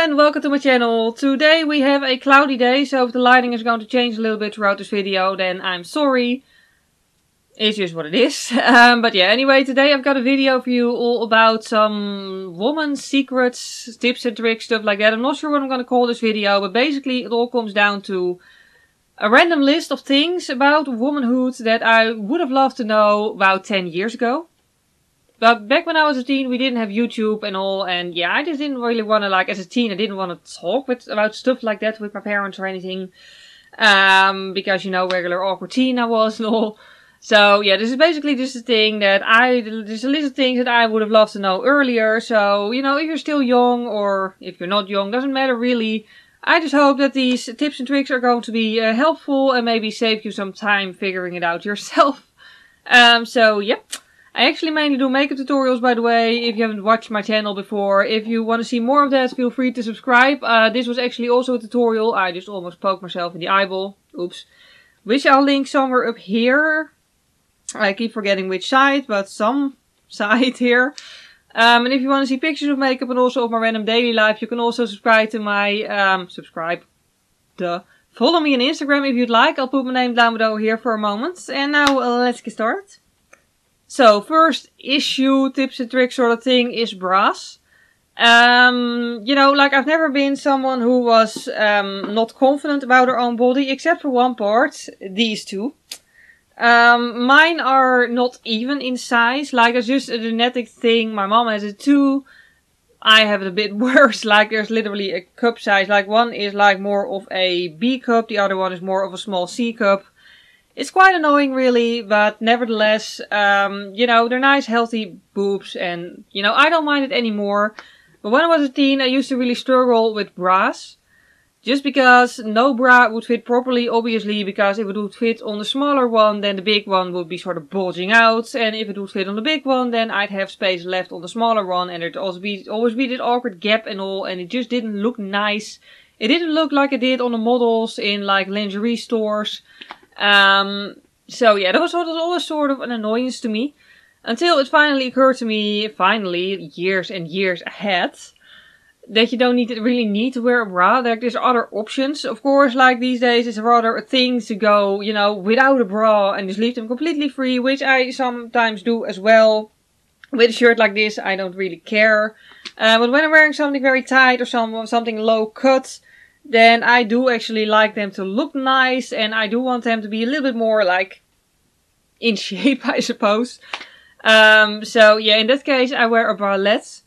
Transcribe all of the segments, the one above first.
and welcome to my channel. Today we have a cloudy day, so if the lighting is going to change a little bit throughout this video, then I'm sorry. It's just what it is. Um, but yeah, anyway, today I've got a video for you all about some woman secrets, tips and tricks, stuff like that. I'm not sure what I'm going to call this video, but basically it all comes down to a random list of things about womanhood that I would have loved to know about 10 years ago. But back when I was a teen, we didn't have YouTube and all, and yeah, I just didn't really want to, like, as a teen, I didn't want to talk with, about stuff like that with my parents or anything. Um, because, you know, regular awkward teen I was and all. So, yeah, this is basically just a thing that I, there's a list of things that I would have loved to know earlier. So, you know, if you're still young or if you're not young, doesn't matter really. I just hope that these tips and tricks are going to be uh, helpful and maybe save you some time figuring it out yourself. Um, so, yep. Yeah. I actually mainly do makeup tutorials by the way, if you haven't watched my channel before. If you want to see more of that, feel free to subscribe. Uh, this was actually also a tutorial. I just almost poked myself in the eyeball. Oops. Which I'll link somewhere up here. I keep forgetting which side, but some side here. Um, and if you want to see pictures of makeup and also of my random daily life, you can also subscribe to my, um, subscribe, duh. Follow me on Instagram if you'd like. I'll put my name down below here for a moment. And now uh, let's get started. So first issue, tips and tricks sort of thing is bras. Um, you know, like I've never been someone who was um, not confident about her own body, except for one part, these two. Um, mine are not even in size, like it's just a genetic thing. My mom has it too. I have it a bit worse, like there's literally a cup size, like one is like more of a B cup, the other one is more of a small C cup. It's quite annoying really, but nevertheless, um, you know, they're nice healthy boobs and, you know, I don't mind it anymore. But when I was a teen, I used to really struggle with bras. Just because no bra would fit properly, obviously, because if it would fit on the smaller one, then the big one would be sort of bulging out. And if it would fit on the big one, then I'd have space left on the smaller one. And there'd also be, always be this awkward gap and all. And it just didn't look nice. It didn't look like it did on the models in like lingerie stores. Um, so yeah, that was, was always sort of an annoyance to me. Until it finally occurred to me, finally, years and years ahead, that you don't need to really need to wear a bra. Like there's other options. Of course, like these days it's rather a thing to go, you know, without a bra and just leave them completely free, which I sometimes do as well. With a shirt like this, I don't really care. Uh, but when I'm wearing something very tight or some, something low cut, then I do actually like them to look nice and I do want them to be a little bit more like in shape, I suppose. Um, so yeah, in that case I wear a bralette.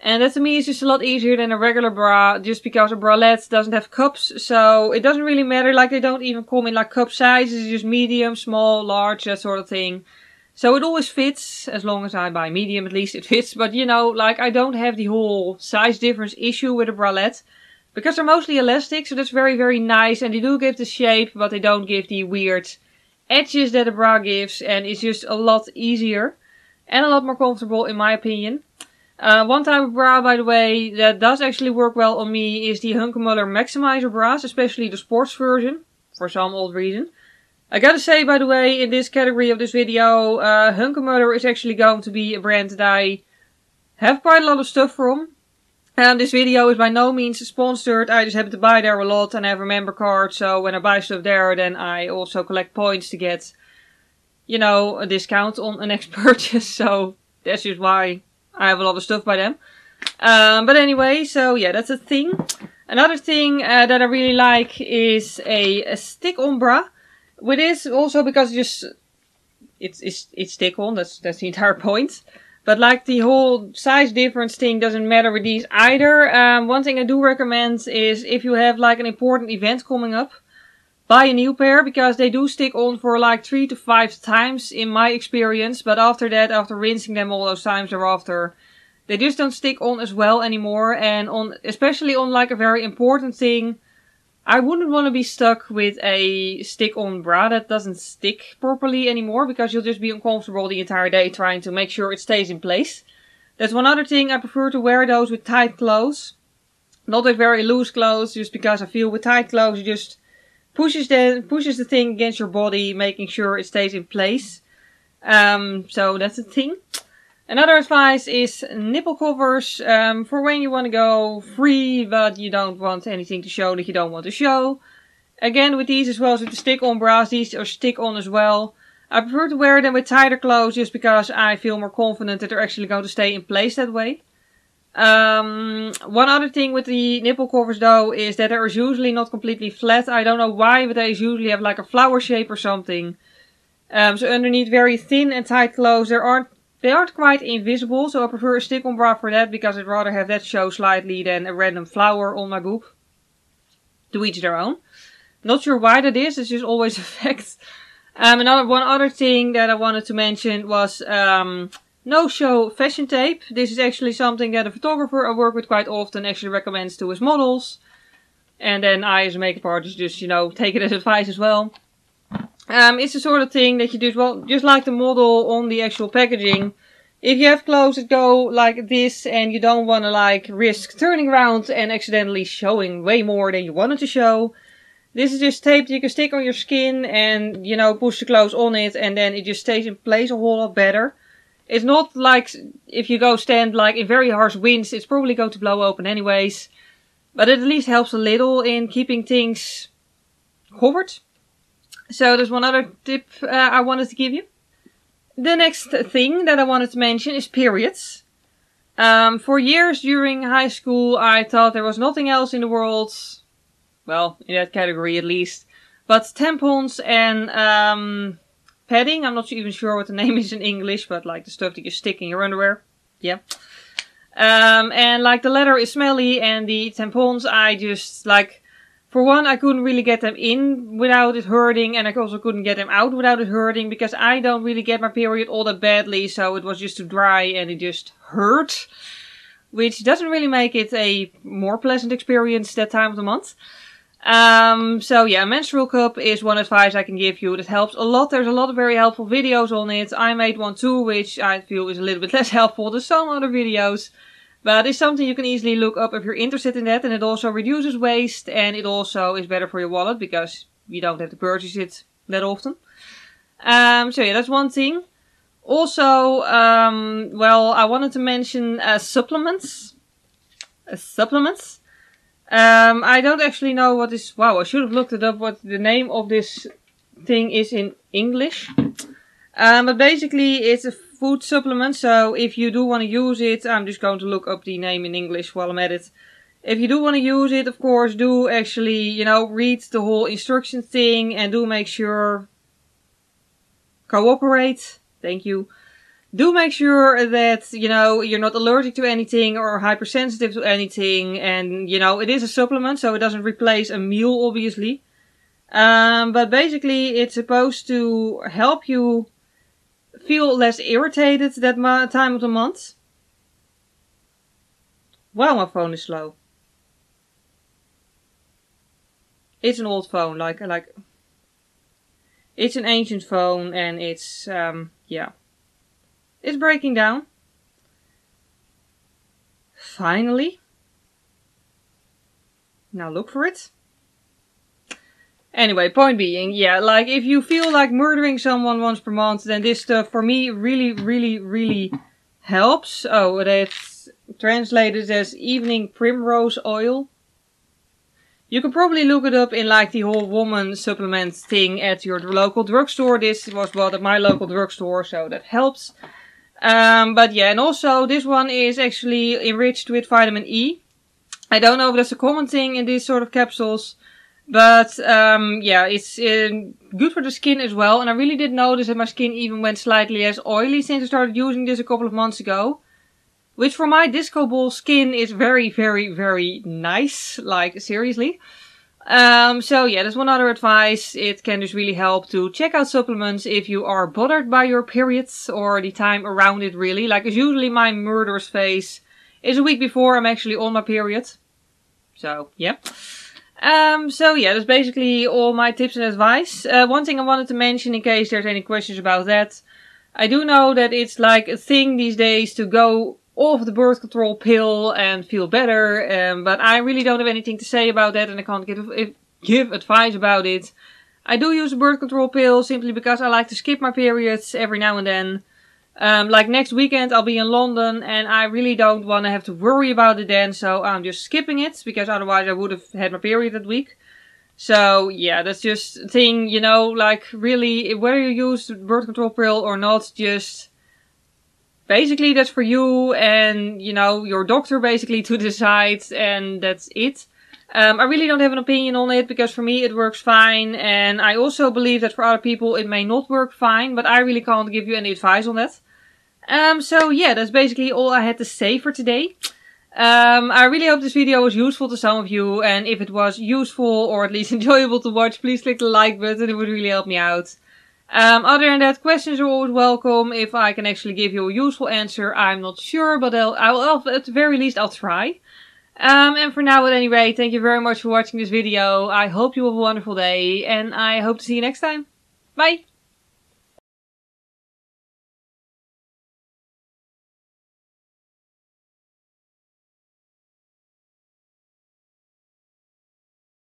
And that to me is just a lot easier than a regular bra, just because a bralette doesn't have cups, so it doesn't really matter, like they don't even come in like cup sizes, just medium, small, large, that sort of thing. So it always fits, as long as I buy medium at least it fits, but you know, like I don't have the whole size difference issue with a bralette. Because they're mostly elastic, so that's very, very nice. And they do give the shape, but they don't give the weird edges that a bra gives. And it's just a lot easier. And a lot more comfortable, in my opinion. Uh, one type of bra, by the way, that does actually work well on me is the Hunkemöller Maximizer bras, especially the sports version, for some odd reason. I gotta say, by the way, in this category of this video, uh, Hunkemöller is actually going to be a brand that I have quite a lot of stuff from. This video is by no means sponsored. I just happen to buy there a lot and have a member card. So when I buy stuff there, then I also collect points to get, you know, a discount on the next purchase. So that's just why I have a lot of stuff by them. Um, but anyway, so yeah, that's a thing. Another thing uh, that I really like is a, a stick-on bra. With this also because just it's it's it's stick-on. That's that's the entire point. But like the whole size difference thing doesn't matter with these either. Um, one thing I do recommend is if you have like an important event coming up, buy a new pair because they do stick on for like three to five times in my experience. But after that, after rinsing them all those times thereafter, they just don't stick on as well anymore. And on, especially on like a very important thing, I wouldn't want to be stuck with a stick-on bra that doesn't stick properly anymore because you'll just be uncomfortable the entire day trying to make sure it stays in place. That's one other thing, I prefer to wear those with tight clothes. Not with very loose clothes, just because I feel with tight clothes it just pushes the, pushes the thing against your body, making sure it stays in place. Um, so that's the thing. Another advice is nipple covers um, for when you want to go free but you don't want anything to show that you don't want to show. Again, with these as well as with the stick-on bras, these are stick-on as well. I prefer to wear them with tighter clothes just because I feel more confident that they're actually going to stay in place that way. Um, one other thing with the nipple covers though is that they're usually not completely flat. I don't know why, but they usually have like a flower shape or something. Um, so underneath very thin and tight clothes, there aren't they aren't quite invisible, so I prefer a stick-on bra for that because I'd rather have that show slightly than a random flower on my boob. To each their own. Not sure why that is, it's just always a fact. Um, another one other thing that I wanted to mention was um, no-show fashion tape. This is actually something that a photographer I work with quite often actually recommends to his models. And then I as a makeup artist just, you know, take it as advice as well. Um, it's the sort of thing that you do, well, just like the model on the actual packaging. If you have clothes that go like this and you don't want to like risk turning around and accidentally showing way more than you wanted to show, this is just tape that you can stick on your skin and, you know, push the clothes on it and then it just stays in place a whole lot better. It's not like if you go stand like in very harsh winds, it's probably going to blow open anyways. But it at least helps a little in keeping things covered. So there's one other tip uh, I wanted to give you. The next thing that I wanted to mention is periods. Um, for years during high school, I thought there was nothing else in the world, well, in that category at least, but tampons and um, padding. I'm not even sure what the name is in English, but like the stuff that you stick in your underwear. Yeah. Um, and like the leather is smelly and the tampons, I just like for one, I couldn't really get them in without it hurting, and I also couldn't get them out without it hurting because I don't really get my period all that badly, so it was just too dry and it just hurt. Which doesn't really make it a more pleasant experience that time of the month. Um, so yeah, menstrual cup is one advice I can give you that helps a lot. There's a lot of very helpful videos on it. I made one too, which I feel is a little bit less helpful than some other videos. But it's something you can easily look up if you're interested in that. And it also reduces waste and it also is better for your wallet because you don't have to purchase it that often. Um, so yeah, that's one thing. Also, um, well, I wanted to mention uh, supplements. Uh, supplements. Um, I don't actually know what is. Wow, I should have looked it up. What the name of this thing is in English. Um, but basically, it's a food supplement. So if you do want to use it, I'm just going to look up the name in English while I'm at it. If you do want to use it, of course, do actually, you know, read the whole instruction thing and do make sure cooperate. Thank you. Do make sure that, you know, you're not allergic to anything or hypersensitive to anything. And, you know, it is a supplement, so it doesn't replace a meal, obviously. Um, but basically, it's supposed to help you feel less irritated that my time of the month. Wow, my phone is slow. It's an old phone, like like. It's an ancient phone, and it's um yeah, it's breaking down. Finally. Now look for it. Anyway, point being, yeah, like if you feel like murdering someone once per month, then this stuff for me really, really, really helps. Oh, that's translated as evening primrose oil. You can probably look it up in like the whole woman supplement thing at your local drugstore. This was bought at my local drugstore, so that helps. Um, but yeah, and also this one is actually enriched with vitamin E. I don't know if that's a common thing in these sort of capsules. But um, yeah, it's uh, good for the skin as well. And I really did notice that my skin even went slightly less oily since I started using this a couple of months ago. Which for my disco ball skin is very, very, very nice. Like, seriously. Um, so yeah, that's one other advice. It can just really help to check out supplements if you are bothered by your periods or the time around it really. Like, it's usually my murderous phase is a week before I'm actually on my period. So, yeah. Um, so yeah, that's basically all my tips and advice. Uh, one thing I wanted to mention in case there's any questions about that. I do know that it's like a thing these days to go off the birth control pill and feel better, um, but I really don't have anything to say about that and I can't give, give advice about it. I do use a birth control pill simply because I like to skip my periods every now and then. Um, like next weekend I'll be in London and I really don't want to have to worry about it then, so I'm just skipping it because otherwise I would have had my period that week. So yeah, that's just thing, you know, like really, whether you use birth control pill or not, just basically that's for you and, you know, your doctor basically to decide and that's it. Um, I really don't have an opinion on it because for me it works fine and I also believe that for other people it may not work fine, but I really can't give you any advice on that. Um, so yeah, that's basically all I had to say for today. Um, I really hope this video was useful to some of you and if it was useful or at least enjoyable to watch, please click the like button, it would really help me out. Um, other than that, questions are always welcome. If I can actually give you a useful answer, I'm not sure, but I'll, I will, at the very least, I'll try. Um, and for now, at any rate, thank you very much for watching this video. I hope you have a wonderful day, and I hope to see you next time. Bye!